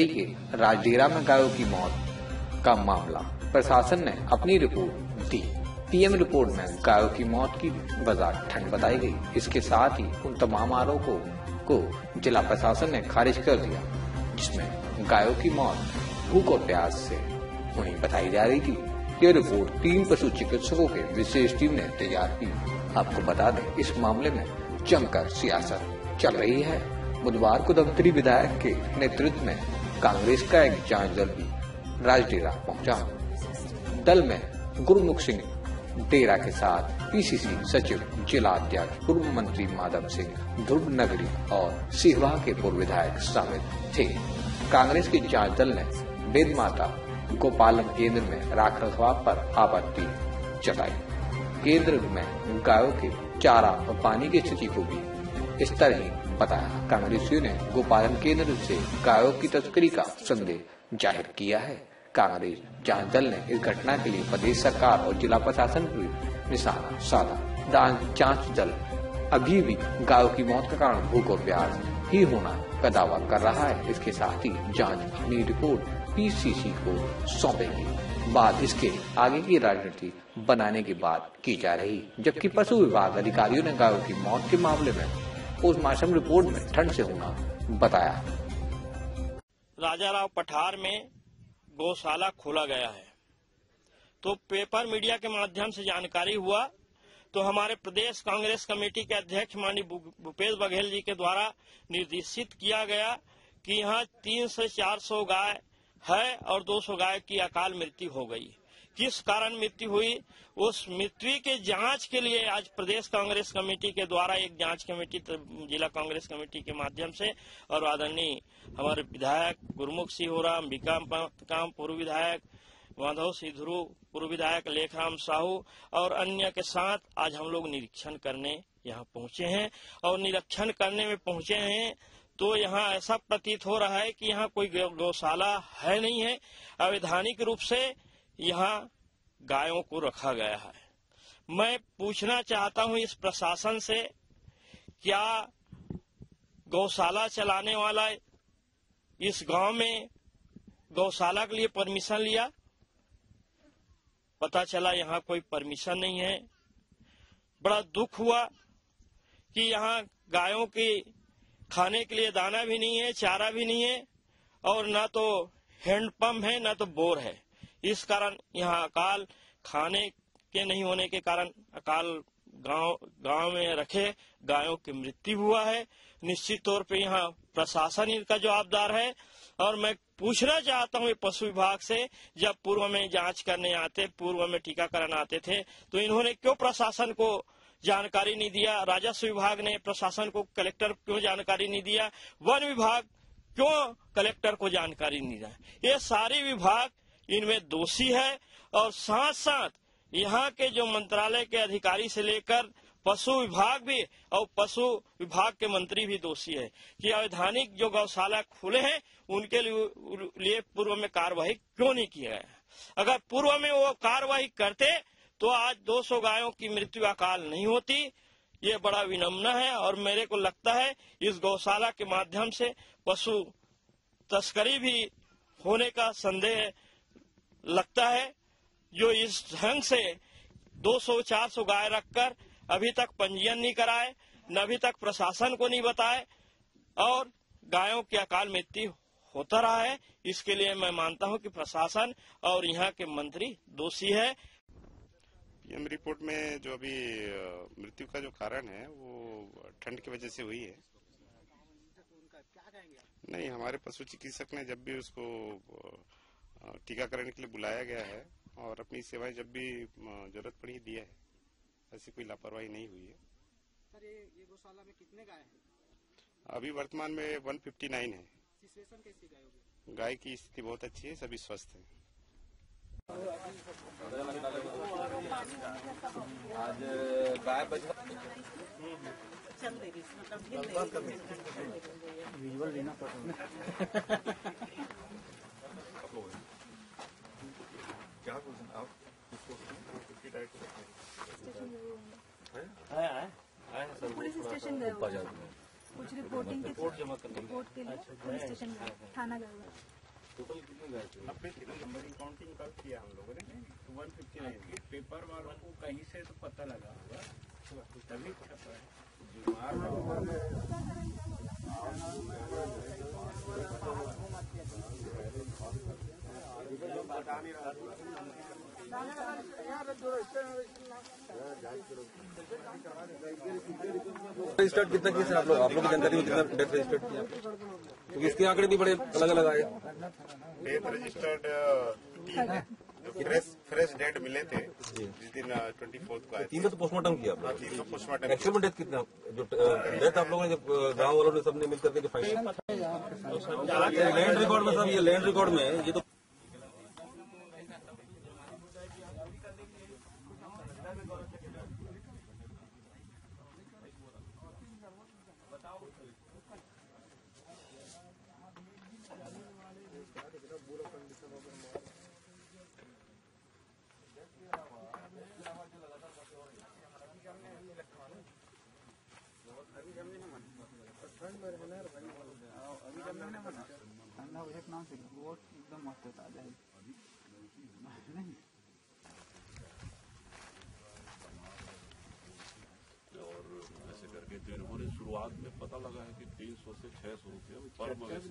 धमतरी के राजडेरा में गायों की मौत का मामला प्रशासन ने अपनी रिपोर्ट दी। पीएम रिपोर्ट में गायों की मौत की वजह ठंड बताई गई। इसके साथ ही उन तमाम आरोपों को जिला प्रशासन ने खारिज कर दिया, जिसमें गायों की मौत भूख और प्यास से हुई बताई जा रही थी। यह रिपोर्ट तीन पशु चिकित्सकों के विशेष टीम ने तैयार की। आपको बता दें, इस मामले में जमकर सियासत चल रही है। बुधवार को धमतरी विधायक के नेतृत्व में कांग्रेस का एक जाँच दल भी राजडेरा पहुँचा। दल में गुरमुख सिंह डेरा के साथ पीसीसी सचिव जिला अध्यक्ष पूर्व मंत्री माधव सिंह ध्रुव नगरी और सिहवा के पूर्व विधायक शामिल थे। कांग्रेस के जाँच दल ने वेद माता गोपालन केंद्र में राख रखवाव पर आपत्ति जताई। केंद्र में गायों के चारा और पानी की स्थिति को भी इस तरह बताया। कांग्रेसियों ने गोपालन केंद्र से गायों की तस्करी का संदेह ज़ाहिर किया है। कांग्रेस जाँच दल ने इस घटना के लिए प्रदेश सरकार और जिला प्रशासन पर निशाना साधा। जाँच दल अभी भी गायों की मौत का कारण भूख और प्यास ही होना का दावा कर रहा है। इसके साथ ही जाँच अपनी रिपोर्ट पीसीसी को सौंपेगी। बाद इसके आगे की राजनीति बनाने की बात की जा रही, जबकि पशु विभाग अधिकारियों ने गायों की मौत के मामले में पोस्टमार्टम रिपोर्ट में ठंड से होना बताया। राजा राव पठार में गौशाला खोला गया है। तो पेपर मीडिया के माध्यम से जानकारी हुआ तो हमारे प्रदेश कांग्रेस कमेटी के अध्यक्ष माननीय भूपेश बघेल जी के द्वारा निर्देशित किया गया कि यहाँ तीन से चार सौ गाय है और 200 गाय की अकाल मृत्यु हो गई। किस कारण मृत्यु हुई, उस मृत्यु के जाँच के लिए आज प्रदेश कांग्रेस कमेटी के द्वारा एक जाँच कमेटी जिला कांग्रेस कमेटी के माध्यम से और आदरणीय हमारे विधायक गुरमुख सिंह विकाम काम पूर्व विधायक माधव सिद्धरू, पूर्व विधायक लेखराम साहू और अन्य के साथ आज हम लोग निरीक्षण करने यहाँ पहुँचे हैं। और निरीक्षण करने में पहुँचे हैं तो यहाँ ऐसा प्रतीत हो रहा है कि यहाँ कोई गौशाला है नहीं है। अवैधानिक रूप से यहाँ गायों को रखा गया है। मैं पूछना चाहता हूँ इस प्रशासन से, क्या गौशाला चलाने वाला इस गाँव में गौशाला के लिए परमिशन लिया? पता चला यहाँ कोई परमिशन नहीं है। बड़ा दुख हुआ कि यहाँ गायों के खाने के लिए दाना भी नहीं है, चारा भी नहीं है, और ना तो हैंडपंप है, ना तो बोर है। इस कारण यहाँ अकाल खाने के नहीं होने के कारण अकाल गाँव गाँव में रखे गायों की मृत्यु हुआ है। निश्चित तौर पे यहाँ प्रशासन इनका जवाबदार है। और मैं पूछना चाहता हूँ पशु विभाग से, जब पूर्व में जाँच करने आते, पूर्व में टीकाकरण आते थे तो इन्होंने क्यों प्रशासन को जानकारी नहीं दिया? राजस्व विभाग ने प्रशासन को, कलेक्टर क्यों जानकारी नहीं दिया? वन विभाग क्यों कलेक्टर को जानकारी नहीं दिया? ये सारे विभाग इनमें दोषी है और साथ साथ यहाँ के जो मंत्रालय के अधिकारी से लेकर पशु विभाग भी और पशु विभाग के मंत्री भी दोषी है। कि अवैधानिक जो गौशाला खुले हैं, उनके लिए पूर्व में कार्रवाई क्यों नहीं किया है? अगर पूर्व में वो कार्रवाई करते तो आज 200 गायों की मृत्यु अकाल नहीं होती। ये बड़ा विनम्र है और मेरे को लगता है इस गौशाला के माध्यम से पशु तस्करी भी होने का संदेह लगता है जो इस ढंग से 200-400 गाय रखकर अभी तक पंजीयन नहीं कराए न अभी तक प्रशासन को नहीं बताए और गायों की अकाल मृत्यु होता रहा है। इसके लिए मैं मानता हूँ कि प्रशासन और यहाँ के मंत्री दोषी है। पीएम रिपोर्ट में जो अभी मृत्यु का जो कारण है वो ठंड की वजह से हुई है। नहीं हमारे पशु चिकित्सक ने जब भी उसको टीकाकरण के लिए बुलाया गया है और अपनी सेवाएँ जब भी ज़रूरत पड़ी दिया है ऐसी कोई लापरवाही नहीं हुई है। सर ये ये गौशाला में कितने गाय हैं? अभी वर्तमान में 159 है। सिचुएशन कैसी गाय होगी गाय की स्थिति बहुत अच्छी है सभी स्वस्थ है। आज गाय चल देगी मतलब विजुअल लेना पड़ेगा। पुलिस स्टेशन गए कुछ रिपोर्टिंग रिपोर्ट जमा करने रिपोर्ट के लिए पुलिस स्टेशन गए थाना गए हुए हैं। काउंटिंग कल किया हम लोगों ने। वन फिफ्टी नाइन पेपर वालों को कहीं से तो पता लगा होगा। तभी छपा है। रजिस्टर्ड कितना केस है आप लोग आप लोग की जानकारी में कितना डेथ रजिस्टर्ड किया? क्योंकि इसके आंकड़े भी बड़े अलग अलग आए डेथ रजिस्टर्ड जो फ्रेश फ्रेश डेट मिले थे जिस दिन ट्वेंटी फोर्थ को तीन तो पोस्टमार्टम किया आप हाँ, तीन सौ पोस्टमार्टम एक्चुअल में डेथ कितना? जो डेथ आप लोगों ने जब गाँव वालों ने सबने मिलकर के लैंड रिकॉर्ड में सब ये लैंड रिकॉर्ड में ये तो और ऐसे करके जो इन्होंने शुरुआत में पता लगा है कि तीन सौ से छह सौ रुपये पर मवेशी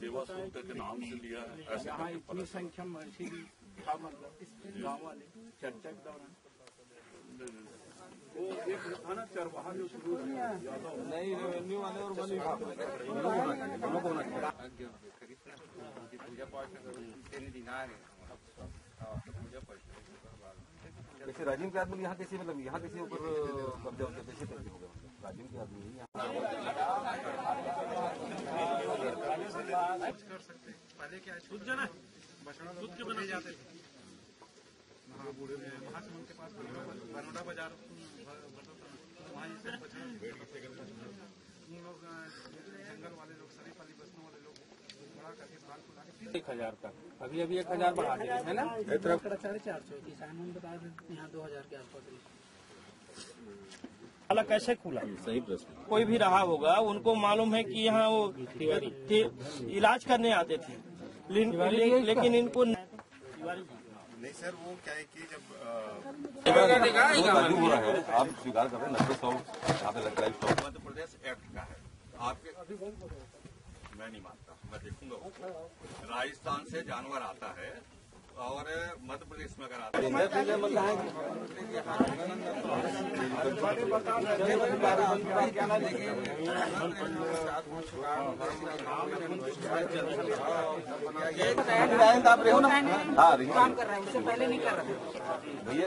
सेवा शुल्क के नाम से लिया है। ऐसे यहाँ इतनी संख्या में ऐसी भी था मतलब गाँव वाले चर्चा के दौरान नहीं रेवेन्यू वाले और जैसे राजीव के आदमी यहाँ कैसे मतलब यहाँ कैसे ऊपर कब्जा हो गया कैसे करके हो। गया राजीव के आदमी यहाँ पहले क्या शुद्ध ना शुद्ध के बने जाते थे हाँ महासमुंद के पास बरोडा बाज़ार वहाँ उन लोग जंगल वाले लोग वाली बस्तियों वाले लोग बड़ा करके पाल को लाके एक हज़ार का। अभी अभी एक हज़ार बढ़ा दिया है ना? साढ़े चार सौ किसान बता रहे यहाँ दो हज़ार के आसपास ताला कैसे खुला? सही प्रश्न। कोई भी रहा होगा उनको मालूम है कि यहाँ वो इलाज करने आते थे। लेकिन लेकिन इनको नहीं सर वो क्या है कि जब हो। रहा है। आप स्वीकार कर रहे हैं नब्बे सौ यहाँ पे लाइफ है मध्य प्रदेश एक्ट का है। आपके मैं नहीं मानता मैं देखूँगा राजस्थान से जानवर आता है और मध्य प्रदेश में अगर आता है हाँ काम कर रहे हैं उससे पहले नहीं कर रहे। हैं भैया